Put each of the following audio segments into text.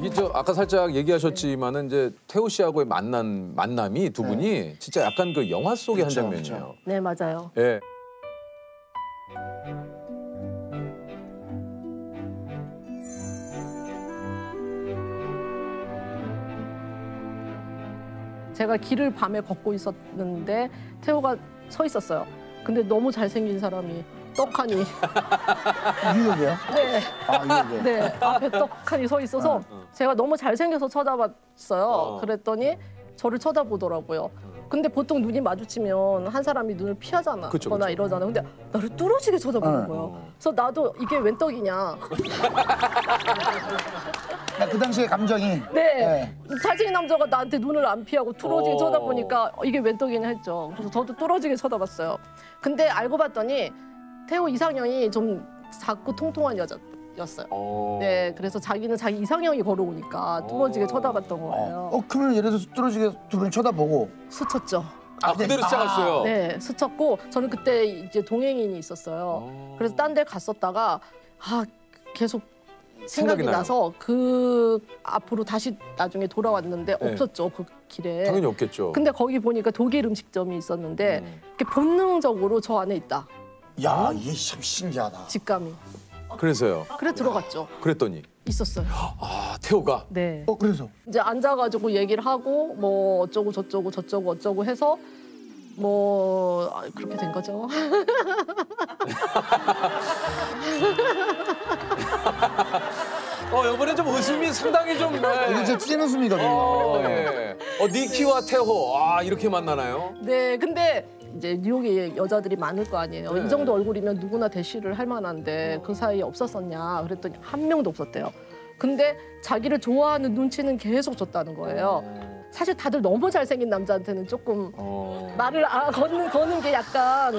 이게 저 아까 살짝 얘기하셨지만은 이제 태호 씨하고의 만난 만남이 두 분이 진짜 약간 그 영화 속의 그쵸, 한 장면이에요. 네, 맞아요. 예. 제가 길을 밤에 걷고 있었는데 태호가 서 있었어요. 근데 너무 잘생긴 사람이 떡하니 유혹이요? 네, 아, 유혹이요. 네 앞에 떡하니 서 있어서 제가 너무 잘생겨서 쳐다봤어요. 어. 그랬더니 저를 쳐다보더라고요. 근데 보통 눈이 마주치면 한 사람이 눈을 피하잖아. 그쵸, 거나 그쵸. 이러잖아. 근데 나를 뚫어지게 쳐다보는 어. 거예요. 그래서 나도 이게 웬 떡이냐. 나 그 당시에 감정이. 네. 잘생긴 남자가 나한테 눈을 안 피하고 뚫어지게 어. 쳐다보니까 어, 이게 웬 떡이냐 했죠. 그래서 저도 뚫어지게 쳐다봤어요. 근데 알고 봤더니 태호 이상형이 좀 작고 통통한 여자였어요. 어. 네, 그래서 자기는 자기 이상형이 걸어오니까 뚫어지게 어. 쳐다봤던 어, 거예요. 어, 그러면 예를 들어서 뚫어지게 두분 쳐다보고. 스쳤죠. 아 그대로 시작했어요. 네, 스쳤고 저는 그때 이제 동행인이 있었어요. 어. 그래서 딴 데 갔었다가 아 계속 생각이 생각이 나요? 나서 그 앞으로 다시 나중에 돌아왔는데 네. 없었죠 그 길에. 당연히 없겠죠. 근데 거기 보니까 독일 음식점이 있었는데 음. 이렇게 본능적으로 저 안에 있다 야, 이게 참 신기하다. 직감이. 그래서요. 그래 들어갔죠. 그랬더니 있었어요. 아 태호가 네. 어, 그래서? 이제 앉아가지고 얘기를 하고 뭐 어쩌고 저쩌고 저쩌고 어쩌고 해서 뭐 아, 그렇게 된 거죠. 어 이번에 좀 웃음이 상당히 좀. 예. 이게 제찐 웃음이거든요. 어, 예. 어 니키와 태호 아 이렇게 만나나요? 네, 근데 이제 뉴욕에 여자들이 많을 거 아니에요. 네. 이 정도 얼굴이면 누구나 대시를 할 만한데 그 사이에 없었었냐 그랬더니 한 명도 없었대요. 근데 자기를 좋아하는 눈치는 계속 줬다는 거예요. 사실 다들 너무 잘생긴 남자한테는 조금 어. 말을 아, 거는, 거는 게 약간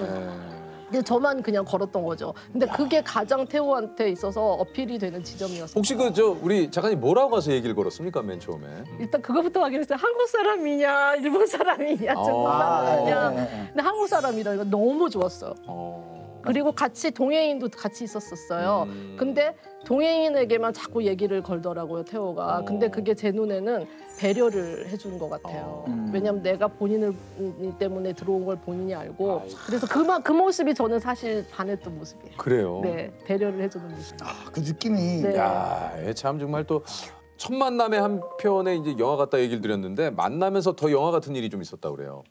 예. 근데 저만 그냥 걸었던 거죠. 근데 그게 가장 태호한테 있어서 어필이 되는 지점이었어요. 혹시 그 저 우리 작가님 뭐라고 가서 얘기를 걸었습니까 맨 처음에? 일단 그거부터 하긴 했어요. 한국 사람이냐, 일본 사람이냐, 중국 아, 사람이냐. 예, 예, 예. 근데 한국 사람이라니까 너무 좋았어요. 어. 그리고 같이 동행인도 같이 있었었어요. 음. 근데 동행인에게만 자꾸 얘기를 걸더라고요, 태호가. 어. 근데 그게 제 눈에는 배려를 해준 것 같아요. 어. 음. 왜냐면 내가 본인을 음, 때문에 들어온 걸 본인이 알고 아이고. 그래서 그, 마- 그 모습이 저는 사실 반했던 모습이에요. 그래요. 네, 배려를 해주는 모습. 아, 그 느낌이. 네. 야, 예, 참 정말 또 첫 만남의 한 편에 이제 영화 같다 얘기를 드렸는데 만나면서 더 영화 같은 일이 좀 있었다 그래요.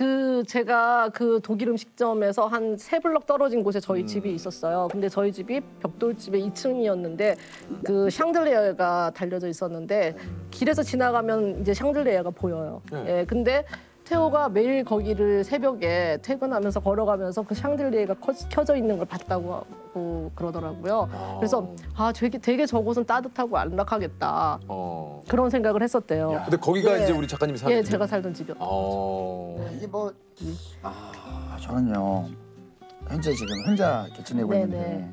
그 제가 그 독일 음식점에서 한 세 블럭 떨어진 곳에 저희 음. 집이 있었어요. 근데 저희 집이 벽돌집의 2층이었는데 그 샹들리에가 달려져 있었는데 길에서 지나가면 이제 샹들리에가 보여요. 네. 예, 근데 태호가 매일 거기를 새벽에 퇴근하면서 걸어가면서 그 샹들리에가 커- 켜져 있는 걸 봤다고 하고 그러더라고요. 그래서 아 되게 되게 저곳은 따뜻하고 안락하겠다 어. 그런 생각을 했었대요. 근데 거기가 네. 이제 우리 작가님이 사는 예, 집? 제가 살던 집이요. 어. 이게 뭐, 아, 저는요, 현재 지금 혼자 이렇게 지내고 네네. 있는데,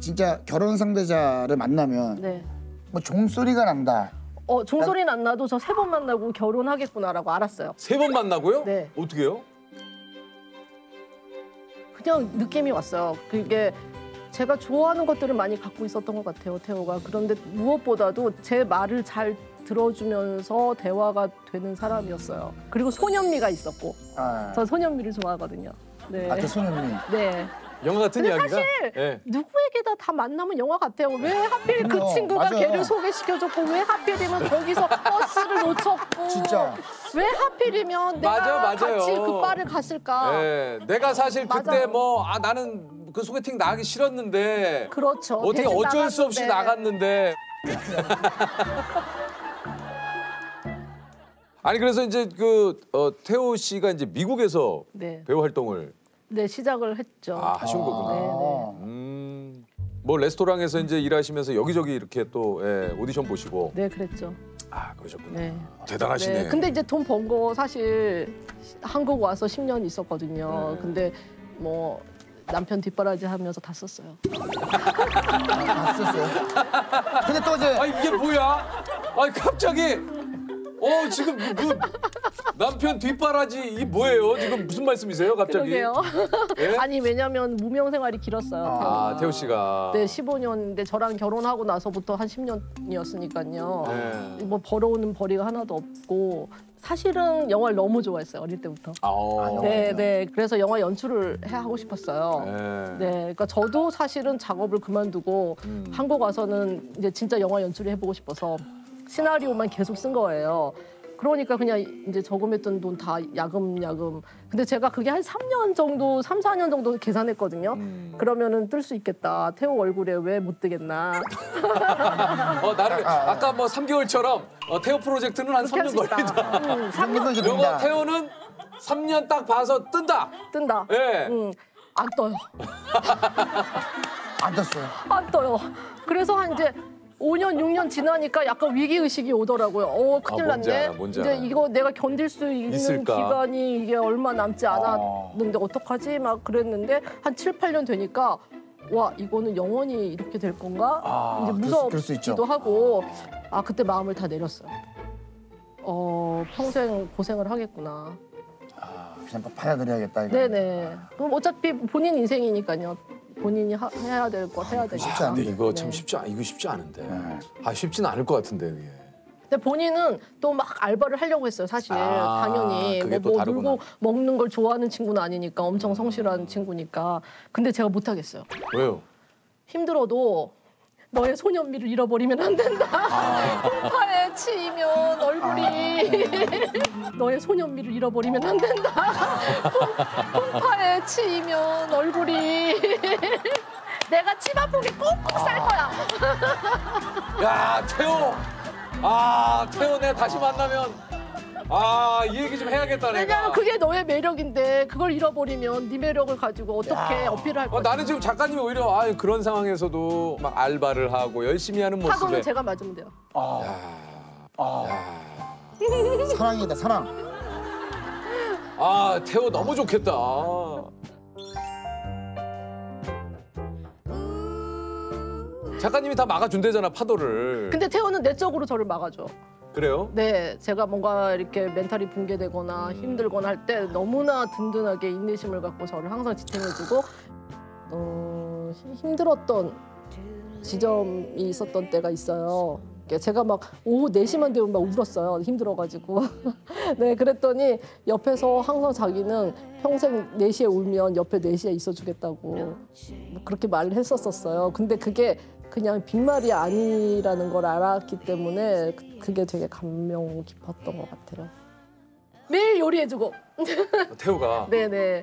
진짜 결혼 상대자를 만나면, 네. 뭐 종소리가 난다. 어, 종소리는 안 나도 저 세 번 만나고 결혼하겠구나라고 알았어요. 세 번 만나고요? 네. 어떻게요? 그냥 느낌이 왔어요. 그게 제가 좋아하는 것들을 많이 갖고 있었던 것 같아요, 태호가. 그런데 무엇보다도 제 말을 잘 들어주면서 대화가 되는 사람이었어요. 그리고 소년미가 있었고, 아, 전 소년미를 좋아하거든요. 네. 아까 소년이. 네. 영화 같은 근데 이야기가? 사실 예. 누구에게나 다 만나면 영화 같아요. 왜 하필 그 그럼요. 친구가 맞아요. 걔를 소개시켜줬고 왜 하필이면 거기서 버스를 놓쳤고 진짜. 왜 하필이면 내가 맞아요, 맞아요. 같이 그 바를 갔을까? 예. 내가 사실 그때 맞아요. 뭐 아 나는 그 소개팅 나가기 싫었는데 그렇죠. 어떻게 대신 어쩔 수 없이 나갔는데. 나갔는데. 아니 그래서 이제 그 어, 태호 씨가 이제 미국에서 네, 배우 활동을 네 시작을 했죠. 아, 하신 거구나. 네, 네. 음. 뭐 레스토랑에서 이제 일하시면서 여기저기 이렇게 또 예, 오디션 보시고 네, 그랬죠. 아 그러셨구나. 네. 대단하시네. 네. 근데 이제 돈 번 거 사실 한국 와서 10년 있었거든요. 네. 근데 뭐 남편 뒷바라지 하면서 다 썼어요. 봤었어요. 근데 또 이제 아 이게 뭐야? 아 갑자기 어 지금 그, 그 남편 뒷바라지 이 뭐예요? 지금 무슨 말씀이세요, 갑자기? 그러게요. 예? 아니 왜냐면 무명 생활이 길었어요. 아. 아 태호 씨가. 네, 15년인데 저랑 결혼하고 나서부터 한 10년이었으니까요. 네. 뭐 벌어오는 벌이가 하나도 없고 사실은 영화를 너무 좋아했어요 어릴 때부터. 아, 어. 네, 네. 그래서 영화 연출을 해 하고 싶었어요. 네. 네, 그러니까 저도 사실은 작업을 그만두고 음. 한국 와서는 이제 진짜 영화 연출을 해보고 싶어서 시나리오만 계속 쓴 거예요. 그러니까 그냥 이제 저금했던 돈 다 야금야금. 근데 제가 그게 한 3년 정도, 3, 4년 정도 계산했거든요. 음. 그러면은 뜰 수 있겠다. 태호 얼굴에 왜 못 뜨겠나. 어 나를 아까 뭐 3개월처럼 어, 태호 프로젝트는 한 그렇게 할 3년 수 있다. 걸린다. 정도면 3년 이제 요거. 태호는 3년 딱 봐서 뜬다. 뜬다. 예. 응, 안 떠요. 안 떴어요. 안 떠요. 그래서 한 이제 5년, 6년 지나니까 약간 위기 의식이 오더라고요. 어, 큰일 아, 뭔지 났네. 알아, 뭔지 이제 알아. 이거 내가 견딜 수 있는 있을까? 기간이 이게 얼마 남지 않았는데 어떡하지? 막 그랬는데 한 7, 8년 되니까 와, 이거는 영원히 이렇게 될 건가? 아, 이제. 무섭기도 하고 아, 그때 마음을 다 내렸어요. 어, 평생 고생을 하겠구나. 아, 그냥 받아들여야겠다 이거. 네네. 그럼 어차피 본인 인생이니까요. 본인이 하- 해야 될 거 해야 되니까. 쉽지 않네. 근데 이거 참 네. 쉽지 않 이거 쉽지 않은데. 네. 아 쉽지는 않을 것 같은데 이게. 근데 본인은 또 막 알바를 하려고 했어요, 사실. 아, 당연히. 뭐, 또 뭐. 놀고 먹는 걸 좋아하는 친구는 아니니까 엄청 성실한 친구니까. 근데 제가 못 하겠어요. 왜요? 힘들어도 너의 소년미를 잃어버리면 안 된다. 아. 치이면 얼굴이 너의 소년미를 잃어버리면 안 된다. 풍- 풍파에 치이면 얼굴이 내가 침 아프게 꽁꽁 쌀 거야. 야 태호. 아 태호 내가 다시 만나면 아 이 얘기 좀 해야겠다 내가. 왜냐면 그게 너의 매력인데 그걸 잃어버리면 네 매력을 가지고 어떻게 어필할 어, 거야? 나는 지금 작가님이 오히려 아, 그런 상황에서도 막 알바를 하고 열심히 하는 모습에 파도는 제가 맞으면 돼요. 아, 아. 사랑이다 사랑. 아 태호 너무 좋겠다. 작가님이 다 막아준대잖아 파도를. 근데 태호는 내적으로 저를 막아줘. 그래요? 네, 제가 뭔가 이렇게 멘탈이 붕괴되거나 음. 힘들거나 할 때 너무나 든든하게 인내심을 갖고 저를 항상 지탱해주고 어, 힘- 힘들었던 지점이 있었던 때가 있어요. 제가 막 오후 4시만 되면 막 울었어요. 힘들어가지고. 네, 그랬더니 옆에서 항상 자기는 평생 4시에 울면 옆에 4시에 있어주겠다고 뭐 그렇게 말을 했었었어요. 근데 그게 그냥 빈말이 아니라는 걸 알았기 때문에 그- 그게 되게 감명 깊었던 것 같아요. 매일 요리해주고. 태호가. 네네.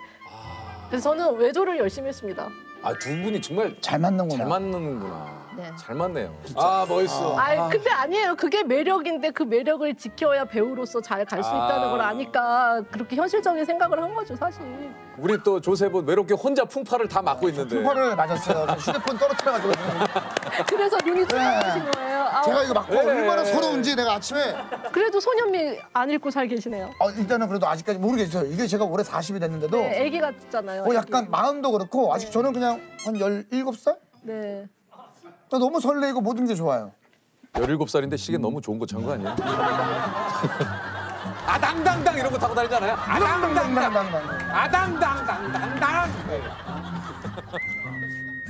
그래서 저는 외조를 열심히 했습니다. 아 두 분이 정말 잘 맞는구나. 잘 맞는구나. 네. 잘 맞네요. 아 멋있어. 아, 근데 아니에요. 그게 매력인데 그 매력을 지켜야 배우로서 잘 갈수 있다는 걸 아. 아니까 그렇게 현실적인 생각을 한 거죠, 사실. 우리 또 조셉은 외롭게 혼자 풍파를 다 맡고 있는데. 풍파를 맞았어요. 저 휴대폰 떨어뜨려가지고. 그래서 눈이 네. 뜨거우신 거예요. 아우, 제가 이거 맞고 네. 얼마나 서러운지 내가 아침에 그래도 소년미 안 읽고 잘 계시네요. 어, 일단은 그래도 아직까지 모르겠어요. 이게 제가 올해 40이 됐는데도 네, 애기 같잖아요. 어, 약간 마음도 그렇고 아직 저는 그냥 한 17살? 네. 너무 설레고 모든 게 좋아요. 17살인데 시계 너무 좋은 거 찬 거 아니에요? 아당당당 이런 거 타고 다니잖아요. 아당당당. 당당당당. 아당당당당당.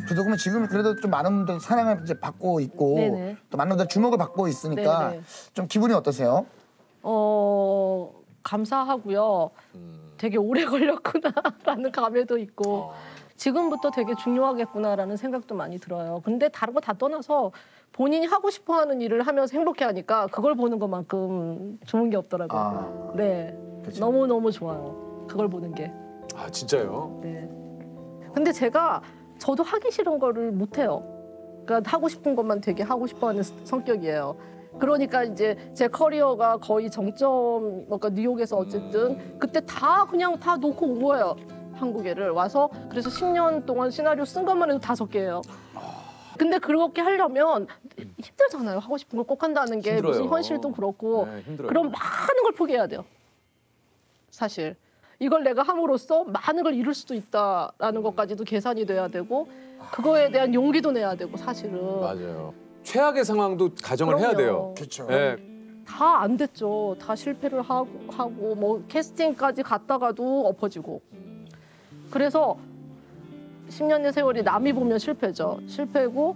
그래도 그러면 지금 그래도 좀 많은 분들 사랑을 이제 받고 있고 네네. 또 많은 분들 주목을 받고 있으니까 네네. 좀 기분이 어떠세요? 어, 감사하고요. 되게 오래 걸렸구나라는 감회도 있고 지금부터 되게 중요하겠구나라는 생각도 많이 들어요. 근데 다른 거 다 떠나서 본인이 하고 싶어 하는 일을 하면서 행복해 하니까 그걸 보는 것만큼 좋은 게 없더라고요. 아, 네. 너무너무 좋아요. 그걸 보는 게. 아 진짜요? 네. 근데 제가 저도 하기 싫은 거를 못 해요. 그러니까 하고 싶은 것만 되게 하고 싶어 하는 스- 성격이에요. 그러니까 이제 제 커리어가 거의 정점, 그러니까 뉴욕에서 어쨌든 그때 다 그냥 다 놓고 온 거예요. 한국에를 와서 그래서 10년 동안 시나리오 쓴 것만 해도 다섯 개예요. 근데 그렇게 하려면 힘들잖아요. 하고 싶은 걸 꼭 한다는 게 힘들어요. 무슨 현실도 그렇고 네, 힘들어요. 그럼 많은 걸 포기해야 돼요. 사실 이걸 내가 함으로써 많은 걸 이룰 수도 있다라는 것까지도 계산이 돼야 되고 그거에 대한 용기도 내야 되고 사실은 맞아요. 최악의 상황도 가정을 해야 그럼요. 돼요. 그렇죠. 예. 다 안 됐죠. 다 실패를 하고, 하고 뭐 캐스팅까지 갔다가도 엎어지고. 그래서 10년의 세월이 남이 보면 실패죠. 실패고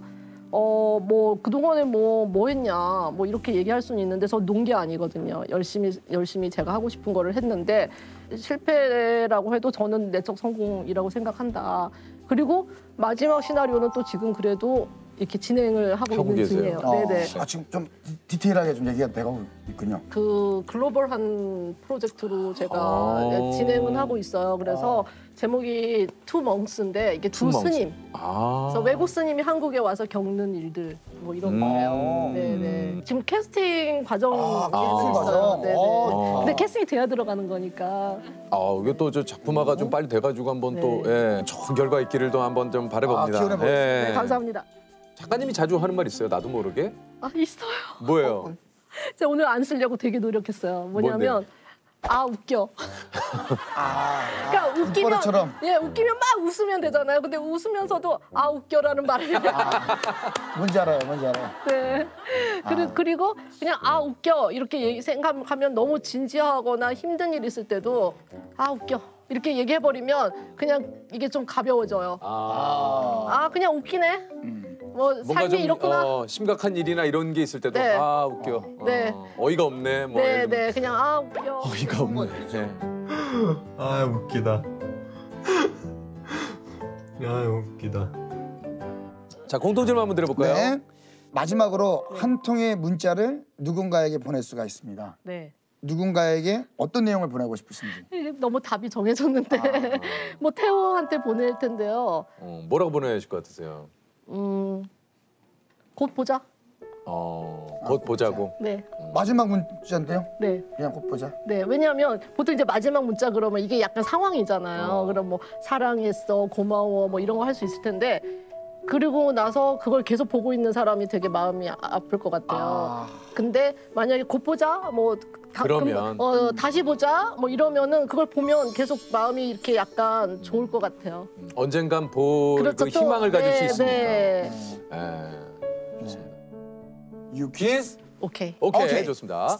어 뭐 그동안에 뭐 뭐 했냐 뭐 이렇게 얘기할 수는 있는데 저 논 게 아니거든요. 열심히 열심히 제가 하고 싶은 거를 했는데 실패라고 해도 저는 내적 성공이라고 생각한다. 그리고 마지막 시나리오는 또 지금 그래도 이렇게 진행을 하고, 하고 있는 계세요. 중이에요. 어, 네네. 아, 지금 좀 디- 디테일하게 좀 얘기가 되고 있군요. 그 글로벌한 프로젝트로 제가 아. 네, 진행은 하고 있어요. 그래서 제목이 Two Monks인데 이게 두 Monks. 스님. 아. 그래서 외국 스님이 한국에 와서 겪는 일들 뭐 이런 음. 거예요. 네네. 지금 캐스팅 과정이 아, 있어요. 과정. 네네. 어. 근데 캐스팅이 돼야 들어가는 거니까. 아, 이게 또 저 작품화가 좀 빨리 돼가지고 한번 또 네. 예, 좋은 결과 있기를 또 한번 좀 바라봅니다. 아, 기원해 보겠습니다. 예. 네, 감사합니다. 작가님이 자주 하는 말 있어요. 나도 모르게. 아 있어요. 뭐예요? 제가 오늘 안 쓰려고 되게 노력했어요. 뭐냐면 아 웃겨. 아, 그러니까 아, 웃기면. 예 웃기면 막 웃으면 되잖아요. 근데 웃으면서도 아 웃겨라는 말을 해요. 뭔지 알아요, 뭔지 알아요. 네. 그리, 그리고 그냥 아 웃겨 이렇게 생각하면 너무 진지하거나 힘든 일 있을 때도 아 웃겨 이렇게 얘기해 버리면 그냥 이게 좀 가벼워져요. 아. 아 그냥 웃기네. 음. 뭐 뭔가 삶이 좀 이렇구나. 어, 심각한 일이나 이런 게 있을 때도 네. 아 웃겨. 네. 어, 어이가 없네. 뭐 네, 이런- 네, 그냥 아 웃겨. 어이가 없네. 네. 아 웃기다. 아 웃기다. 자 공통 질문 한번 드려볼까요? 네. 마지막으로 한 통의 문자를 누군가에게 보낼 수가 있습니다. 네. 누군가에게 어떤 내용을 보내고 싶으신지. 이게 너무 답이 정해졌는데 뭐 태호한테 보낼 텐데요. 어, 뭐라고 보내실 것 같으세요? 음, 곧 보자. 어, 곧 보자고. 네, 마지막 문자인데요. 네. 그냥 꼭 보자. 네, 왜냐하면 보통 이제 마지막 문자 그러면 이게 약간 상황이잖아요. 어. 그럼 뭐 사랑했어, 고마워, 뭐 이런 거 할 수 있을 텐데 그리고 나서 그걸 계속 보고 있는 사람이 되게 마음이 아- 아플 것 같아요. 아, 근데 만약에 곧 보자, 뭐 다, 그러면. 그럼, 어, 다시 보자, 뭐 이러면은 그걸 보면 계속 마음이 이렇게 약간 좋을 것 같아요. 언젠간 볼그 그렇죠, 또. 희망을 가질 수 네, 있으니까. 네. 예. 키스. 오케이. 오케이, 오케이. 좋습니다.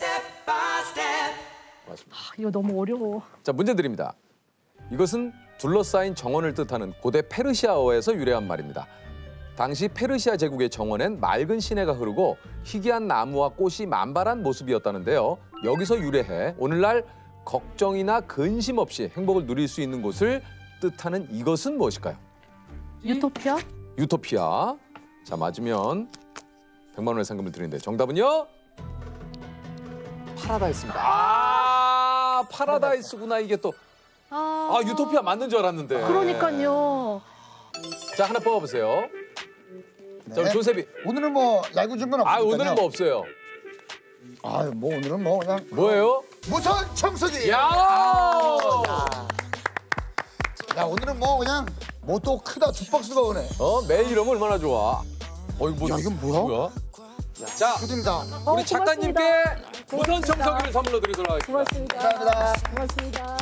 맞습니다. 아, 이거 너무 어려워. 자 문제 드립니다. 이것은 둘러싸인 정원을 뜻하는 고대 페르시아어에서 유래한 말입니다. 당시 페르시아 제국의 정원엔 맑은 시내가 흐르고 희귀한 나무와 꽃이 만발한 모습이었다는데요. 여기서 유래해 오늘날 걱정이나 근심 없이 행복을 누릴 수 있는 곳을 뜻하는 이것은 무엇일까요? 유토피아? 유토피아. 자 맞으면 100만 원의 상금을 드리는데 정답은요? 파라다이스입니다. 아 파라다이스구나 이게 또. 아, 아 유토피아 맞는 줄 알았는데. 그러니까요. 자 하나 뽑아보세요. 자 네. 조셉이. 오늘은 뭐 야구 준비는 아 없으니까요. 오늘은 뭐 없어요. 아유, 뭐 오늘은 뭐 그냥 뭐예요? 무선 청소기. 야. 야, 오늘은 뭐 그냥 뭐또 크다 주박수가 오네. 어 매일 이러면 얼마나 좋아. 어 이거 뭐? 야, 이건 뭐야? 자 드립니다. 어, 우리 작가님께 고맙습니다. 무선 청소기를 선물로 드리도록 하겠습니다. 고맙습니다. 감사합니다. 고맙습니다.